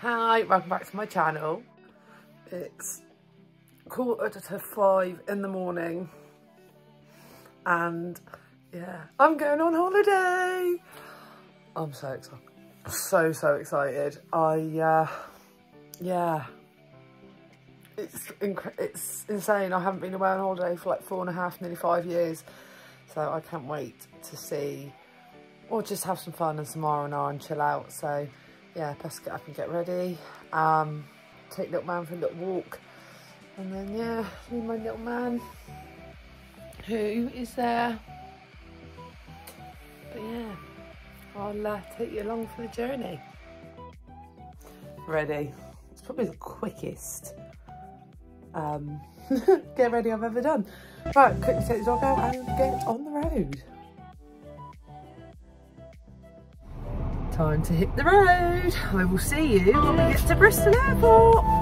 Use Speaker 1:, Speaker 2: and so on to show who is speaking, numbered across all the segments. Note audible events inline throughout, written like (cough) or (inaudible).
Speaker 1: Hi, welcome back to my channel. It's quarter to five in the morning and yeah, I'm going on holiday. I'm so excited. So, so excited. I, uh, yeah, it's, it's insane. I haven't been away on holiday for like four and a half, nearly five years. So I can't wait to see or just have some fun and some R&R and chill out. So yeah, best get up and get ready. Um, take little man for a little walk. And then yeah, leave my little man who is there. But yeah, I'll uh, take you along for the journey. Ready. It's probably the quickest um, (laughs) get ready I've ever done. Right, quickly take the dog out and get on the road. Time to hit the road. I will see you when we get to Bristol Airport. (laughs)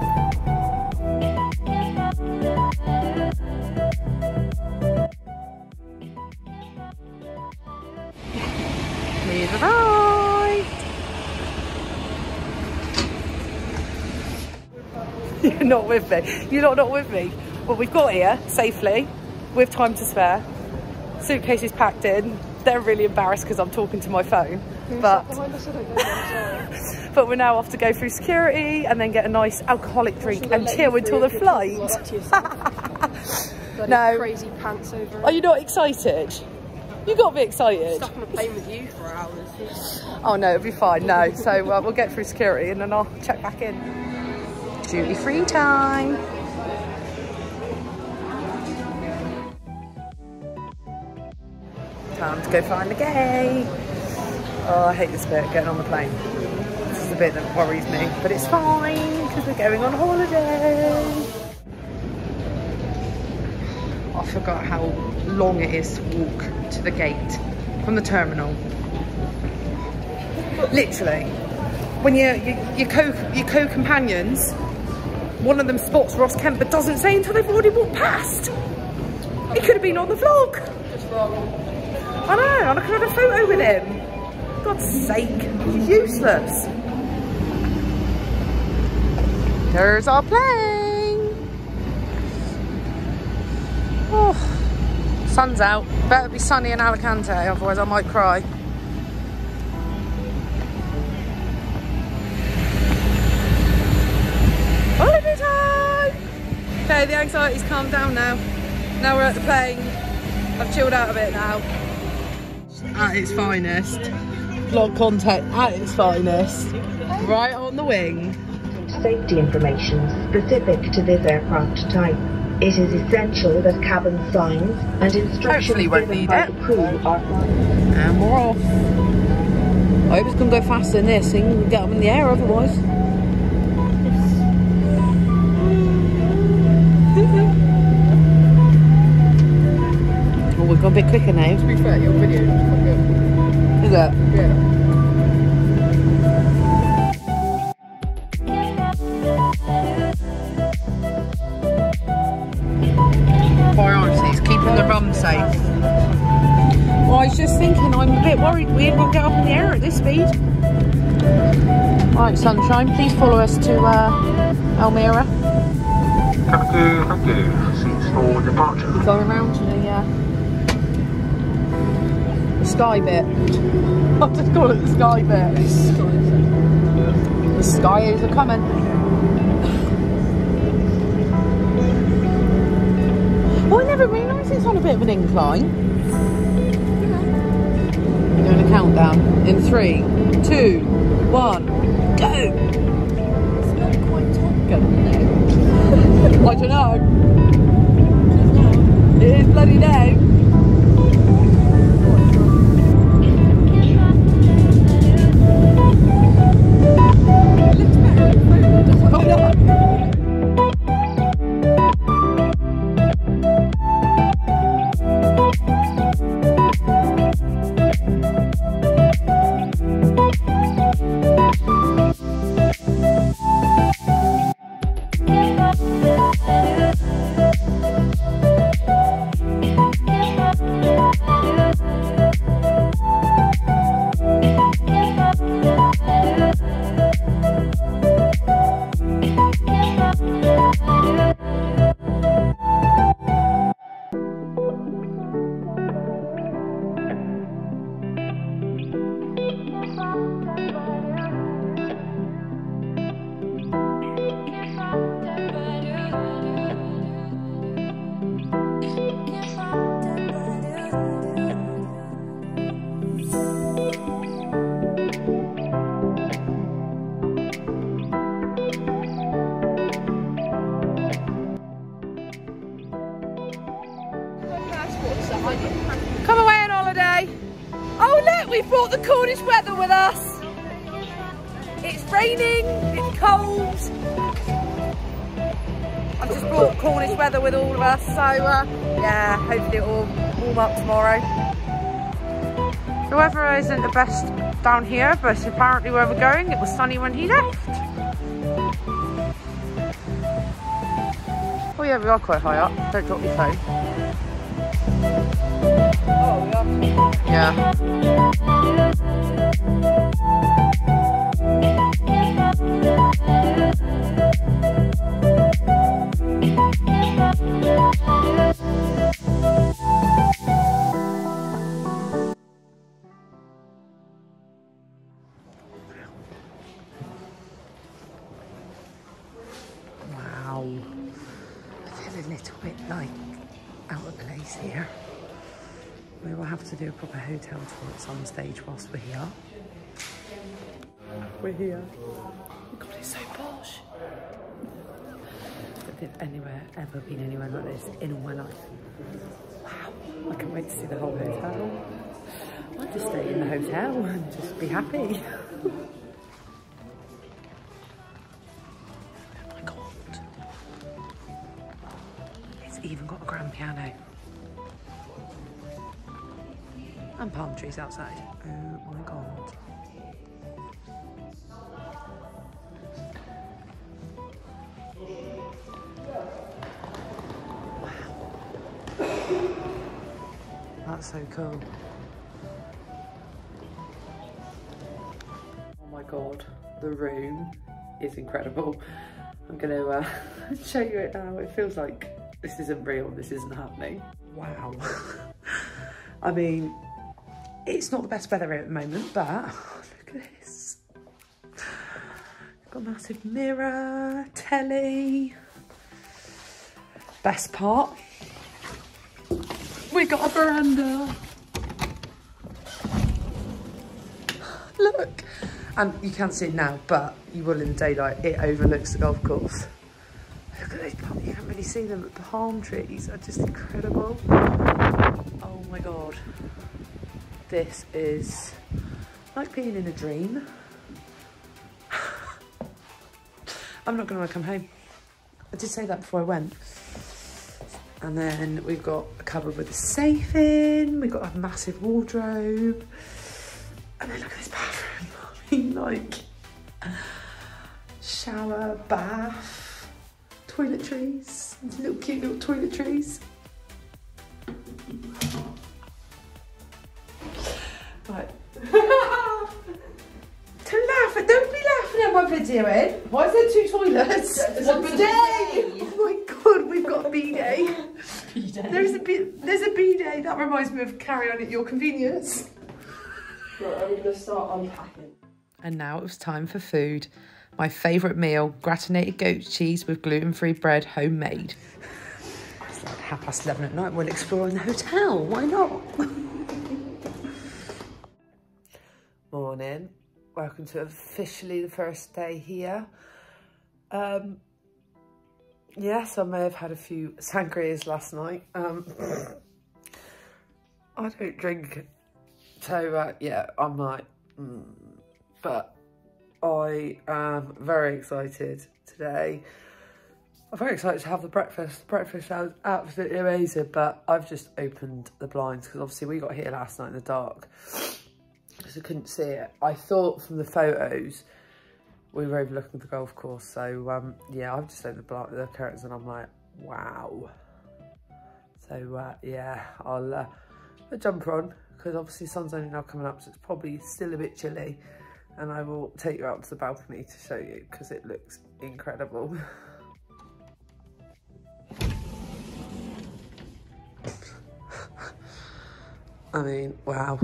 Speaker 1: You're not with me. You're not not with me. Well, we've got here safely with time to spare. Suitcases packed in. They're really embarrassed because I'm talking to my phone but (laughs) but we're now off to go through security and then get a nice alcoholic drink and chill until the flight. (laughs)
Speaker 2: no. Crazy pants over.
Speaker 1: Are you not excited? You got to be excited.
Speaker 2: Stuck on a plane with you for hours.
Speaker 1: Oh no, it'll be fine. No, so uh, we'll get through security and then I'll check back in. Duty free time. Time to go find the gate. Oh, I hate this bit, getting on the plane. This is the bit that worries me, but it's fine because we're going on holiday. I forgot how long it is to walk to the gate from the terminal. Literally, when you, you, your co your co-companions, one of them spots Ross Kemp but doesn't say until they've already walked past. He could have been on the vlog. I know, and I could have had a photo with him. God's sake, he's useless. There's our plane. Oh, sun's out. Better be sunny in Alicante, otherwise I might cry. Holiday time! Okay, the anxiety's calmed down now. Now we're at the plane. I've chilled out a bit now. At its finest vlog content at its finest. Right on the wing.
Speaker 3: Safety information specific to this aircraft type. It is essential that cabin signs and instructions given by it. the crew are
Speaker 1: And we're off. I hope it's going to go faster than this so you can get up in the air otherwise. (laughs) oh, we've gone a bit quicker now.
Speaker 2: To be fair, your video is quite good.
Speaker 1: Is it?
Speaker 2: Yeah.
Speaker 1: Priorities, keeping the rum safe. Well, I was just thinking, I'm a bit worried we won't get up in the air at this speed. Alright, sunshine, please follow us to uh, Elmira.
Speaker 4: Thank you, thank you. Seats for departure.
Speaker 1: Going around sky bit. (laughs) I'll just call it the sky bit. The skies are coming. Oh, I never realised it's on a bit of an incline. We're doing a countdown in three, two, one, go!
Speaker 2: It's not quite Top Gun,
Speaker 1: I don't know. It is bloody now. So uh, yeah, hopefully it will warm up tomorrow. The weather isn't the best down here, but apparently where we're going, it was sunny when he left. Oh yeah, we are quite high up. Don't drop your phone. Oh, we are. Yeah. Do a proper hotel tour at some stage whilst we're here. We're here. Oh God, it's so posh. I've anywhere, ever been anywhere like this in all my life. Wow. I can't wait to see the whole hotel. I'll just stay in the hotel and just be happy. (laughs) Oh my god. It's even got a grand piano. Trees outside. Oh my god. Wow. That's so cool. Oh my god, the room is incredible. I'm going to uh, (laughs) show you it now. It feels like this isn't real, this isn't happening. Wow. (laughs) I mean, it's not the best weather at the moment, but (laughs) look at this. Got a massive mirror, telly. Best part, we got a veranda. Look. And you can't see it now, but you will in the daylight. It overlooks the golf course. Look at those you can't really see them, but the palm trees are just incredible. Oh my God. This is like being in a dream. I'm not gonna wanna come home. I did say that before I went. And then we've got a cupboard with a safe in, we've got a massive wardrobe. And then look at this bathroom. (laughs) I mean, like, shower, bath, toiletries, little cute little toiletries. Doing. Why is there two toilets?
Speaker 2: There's a bidet. (laughs)
Speaker 1: Oh my god, we've got a bidet. There's a bit. There's a bidet. That reminds me of carry on at your convenience.
Speaker 2: Right, I'm going to start unpacking.
Speaker 1: And now it was time for food. My favourite meal, gratinated goat cheese with gluten-free bread, homemade. It's like half past 11 at night, we'll explore in the hotel, why not? Morning, welcome to officially the first day here. Um, yes, I may have had a few sangrias last night. Um, (laughs) I don't drink so uh, yeah, I'm like, mm. but I am very excited today. I'm very excited to have the breakfast. The breakfast sounds absolutely amazing, but I've just opened the blinds because obviously we got here last night in the dark, so I couldn't see it. I thought from the photos we were overlooking the golf course, so um, yeah, I've just opened the, the curtains and I'm like, wow. So uh, yeah, I'll uh, put a jumper on because obviously sun's only now coming up, so it's probably still a bit chilly. And I will take you out to the balcony to show you because it looks incredible. (laughs) I mean, wow.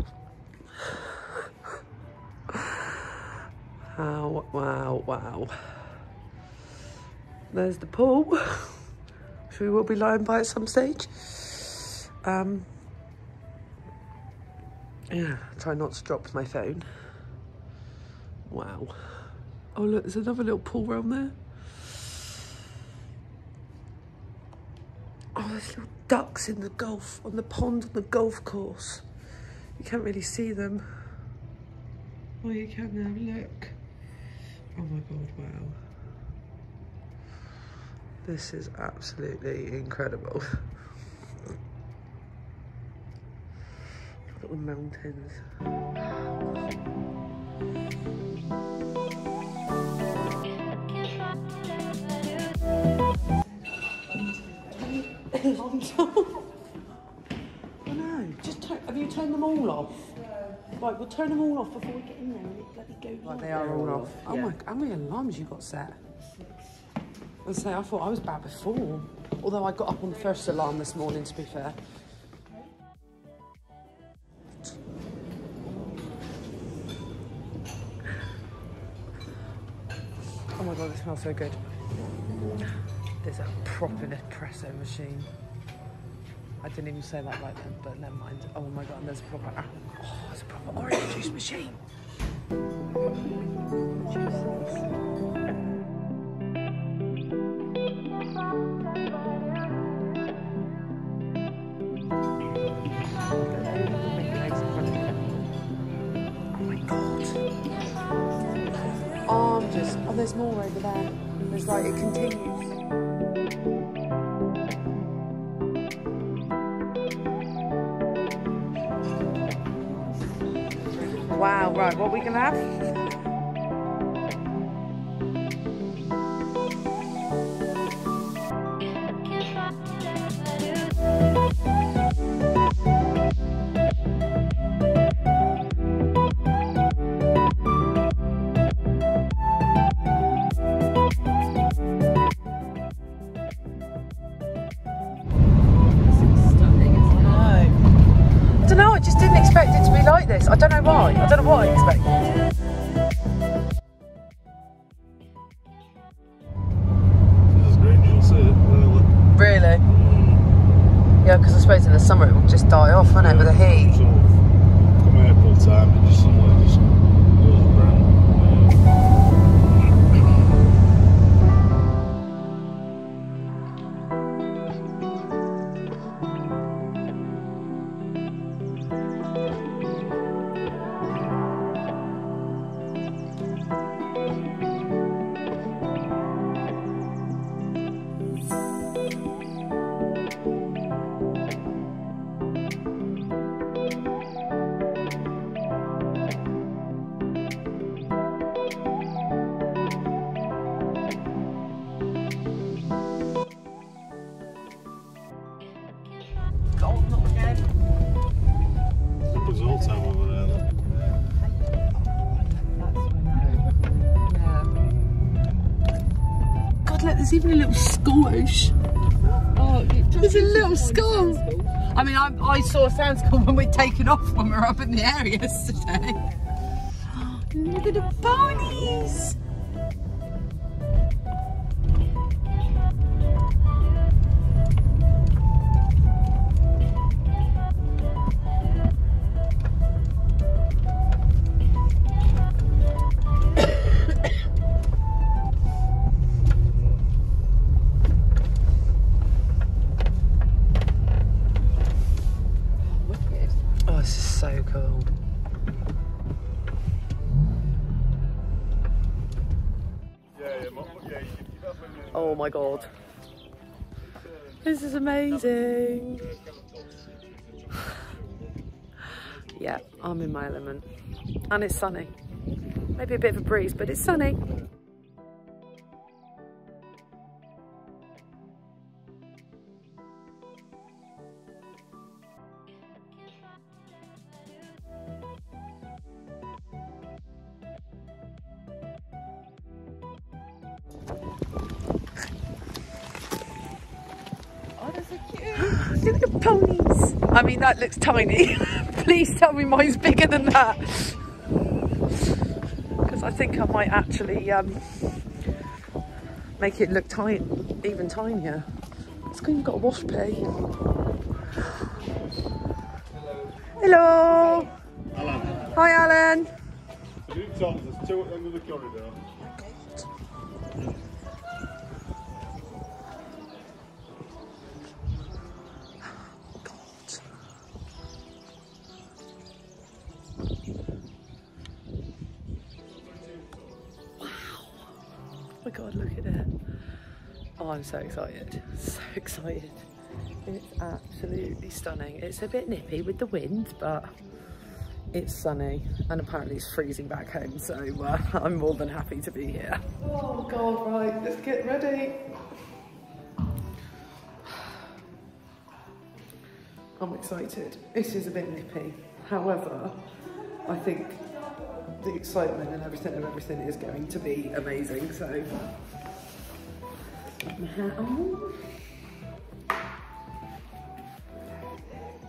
Speaker 1: Wow, wow, wow. There's the pool, (laughs) we will be lying by at some stage. Um, yeah, try not to drop my phone. Wow. Oh look, there's another little pool round there. Oh, there's little ducks in the golf, on the pond on the golf course. You can't really see them. Oh, you can now, look. Oh my god, wow. This is absolutely incredible. Look at the mountains. (laughs) Oh I know. Just turn, have you turned them all off? Right, we'll turn them all off before we get in there and it bloody goes. Right, they are all off. Oh my! How many alarms you got set? Six. I say I thought I was bad before. Although I got up on the first alarm this morning. To be fair. Oh my god, it smells so good. There's a proper Nespresso machine. I didn't even say that right then, but never mind. Oh my god, and there's a proper oh, a proper orange juice machine. Oh. Oh, I'm just oh there's more over there. There's like it continues. Wow, right, what we gonna have? What I expected.
Speaker 5: This is great news, uh, really.
Speaker 1: Really? Yeah, because I suppose in the summer it will just die off, won't it, with the heat?
Speaker 5: Sort of come April time, it just suddenly just
Speaker 1: there's even a little squash. Oh, there's a little skull. I mean, I, I saw a sand skull when we'd taken off when we were up in the air (laughs) yesterday. (gasps) Look at the ponies. Oh my god. This is amazing. (sighs) yeah, I'm in my element. And it's sunny. Maybe a bit of a breeze, but it's sunny. That looks tiny. (laughs) Please tell me mine's bigger than that. Because I think I might actually um, make it look tiny, even tinier. It's because you've got a wash pay. Hello. Hi, Alan.
Speaker 5: So you tell me there's two at the end of the corridor.
Speaker 1: God, look at it. Oh, I'm so excited. (laughs) So excited. It's absolutely stunning. It's a bit nippy with the wind, but it's sunny and apparently it's freezing back home. So uh, (laughs) I'm more than happy to be here. Oh god, right, let's get ready. (sighs) I'm excited. This is a bit nippy. However, I think the excitement and everything of everything is going to be amazing. So, my hat on.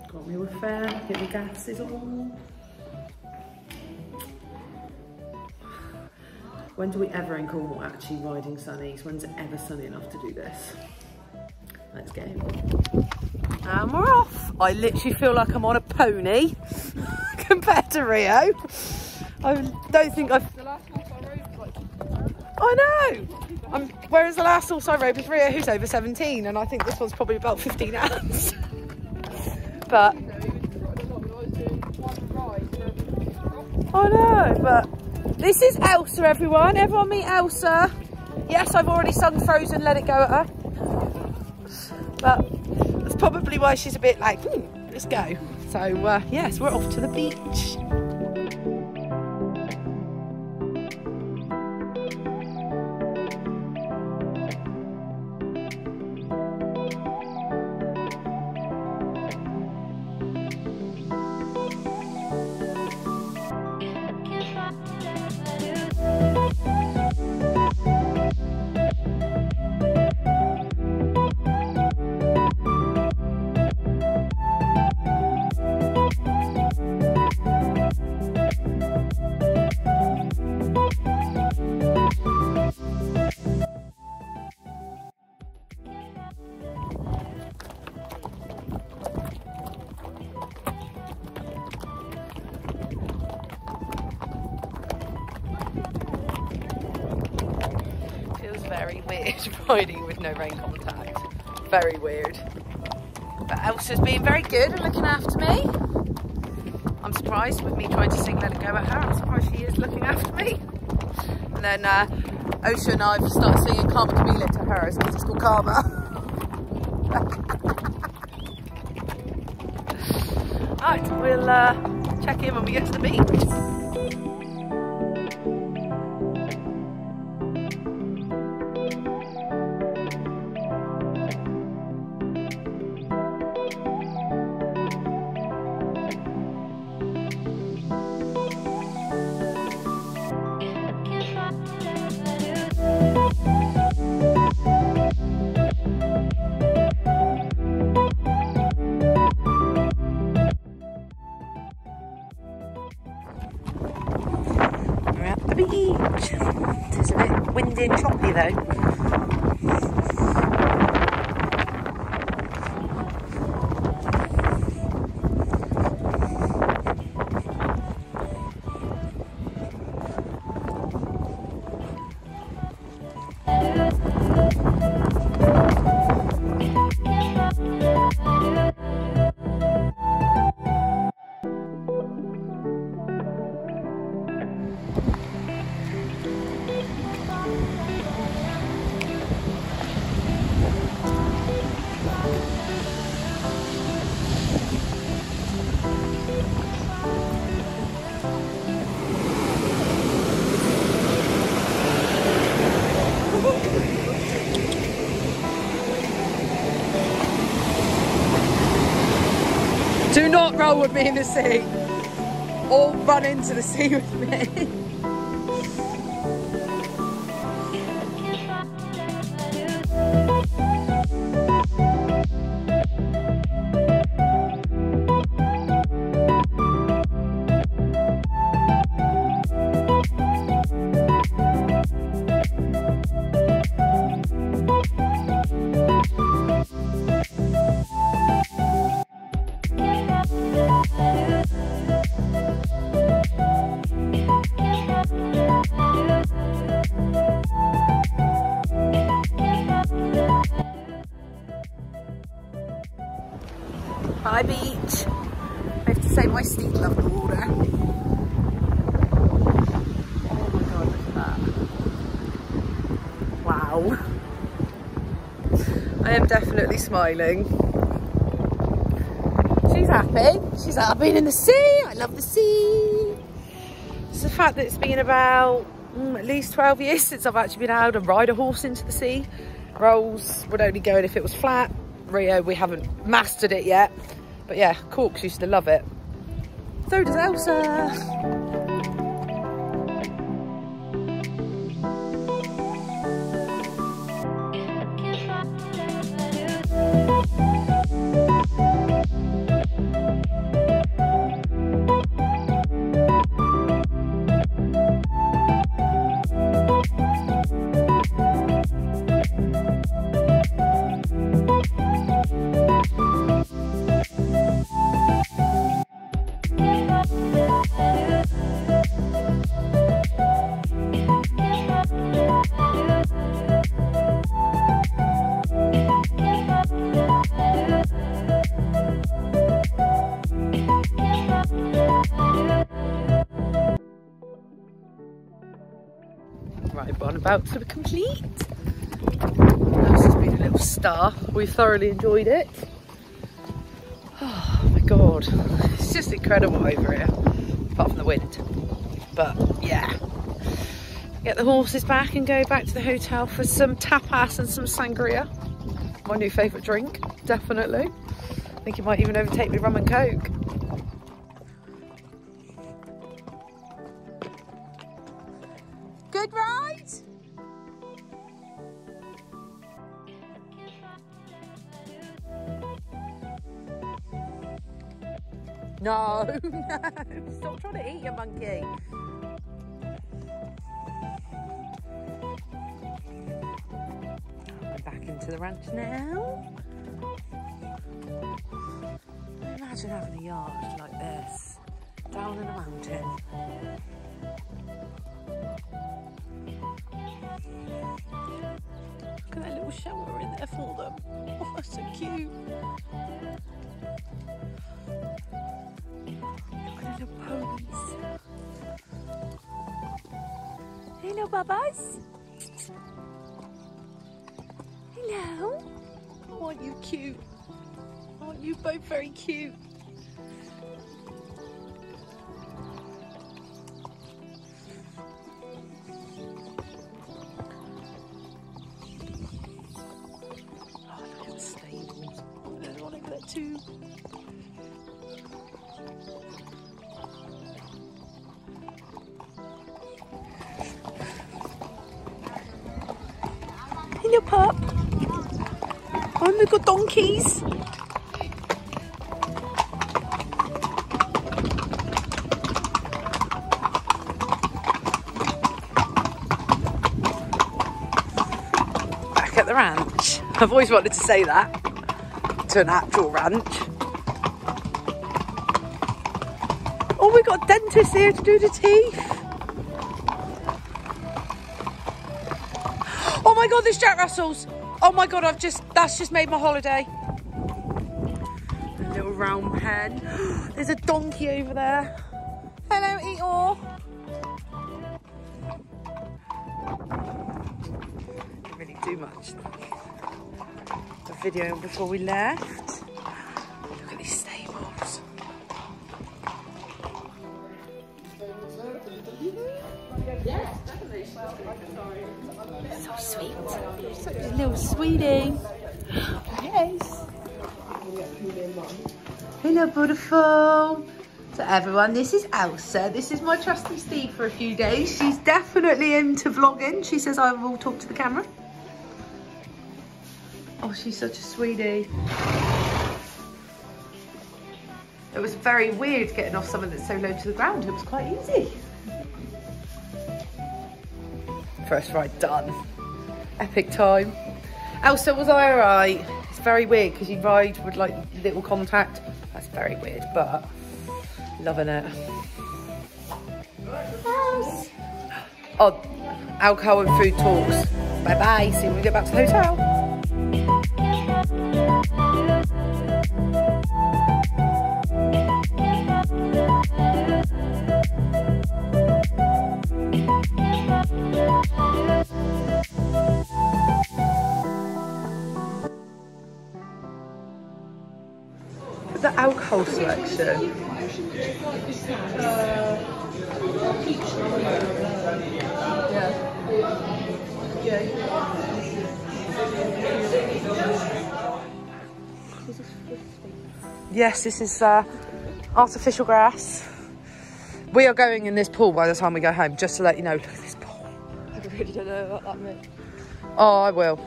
Speaker 1: Got me with fair, get my glasses on. When do we ever in Cornwall actually riding sunnies? When's it ever sunny enough to do this? Let's go. And we're off. I literally feel like I'm on a pony (laughs) compared to Rio. I don't think I've... The last horse I know! I'm, whereas the last horse I rode was Rio, who's over 17, and I think this one's probably about 15 hours. (laughs) but... I know, but this is Elsa, everyone. Everyone meet Elsa. Yes, I've already sung Frozen, Let It Go at her. But that's probably why she's a bit like, hmm, let's go. So, uh, yes, we're off to the beach. Very (laughs) weird riding with no rein contact. Very weird. But Elsa's being very good and looking after me. I'm surprised with me trying to sing Let It Go at her. I'm surprised she is looking after me. And then uh, Osha and I've started singing Karma Chameleon to her as it's called Karma. (laughs) Alright, we'll uh, check in when we get to the beach. Roll with me in the sea or run into the sea with me. (laughs) Hi beach. I have to say my stick loved the water. Oh my god, look at that. Wow. I am definitely smiling. She's happy. She's like, I've been in the sea. I love the sea. It's the fact that it's been about mm, at least 12 years since I've actually been out to ride a horse into the sea. Rolls would only go in if it was flat. Rio, we haven't mastered it yet. But yeah, Corks used to love it. So does Elsa. We thoroughly enjoyed it. (sighs) Oh my god, it's just incredible over here, apart from the wind. But yeah, get the horses back and go back to the hotel for some tapas and some sangria. My new favourite drink, definitely. I think it might even overtake me rum and coke. No, (laughs) no, stop trying to eat your monkey. I'm back into the ranch now. Imagine having a yard like this, down in a mountain. Look at that little shower in there for them. (laughs) Oh, that's so cute. Bubbas. Hello. Aren't you cute? Aren't you both very cute? Back at the ranch. I've always wanted to say that to an actual ranch. Oh, we got dentists here to do the teeth. Oh my god, there's Jack Russells. Oh my god, I've just that's just made my holiday. A little round pen. (gasps) There's a donkey over there. Hello, Eeyore. Video before we left. Look at these stables. So sweet. A little sweetie. Yes. Hello, beautiful. So everyone, this is Elsa. This is my trusty Steve for a few days. She's definitely into vlogging. She says I will talk to the camera. Oh, she's such a sweetie. It was very weird getting off something that's so low to the ground. It was quite easy. First ride done. Epic time. Elsa, was I alright? It's very weird because you ride with like little contact. That's very weird, but loving it. Oh, alcohol and food talks. Bye bye. See you when we get back to the hotel the alcohol selection? Yeah. Yeah. Yes, this is uh, artificial grass. We are going in this pool by the time we go home, just to let you know. Look at this pool.
Speaker 2: I really don't know what that meant.
Speaker 1: Oh, I will.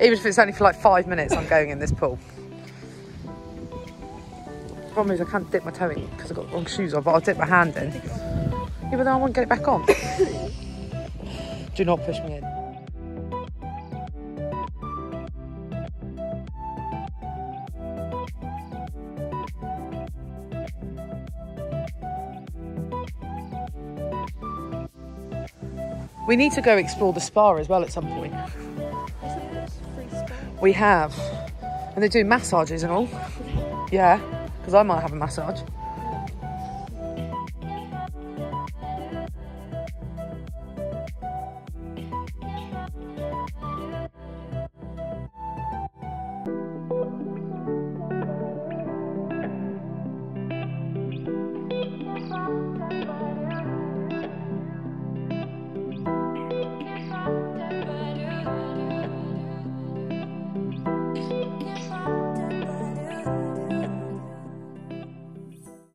Speaker 1: Even if it's only for like five minutes, I'm going in this pool. Problem is, I can't dip my toe in because I've got wrong shoes on, but I'll dip my hand in. Yeah, but then I won't get it back on. (laughs) Do not push me in. We need to go explore the spa as well at some point. We have. And they do massages and all. Yeah, because I might have a massage.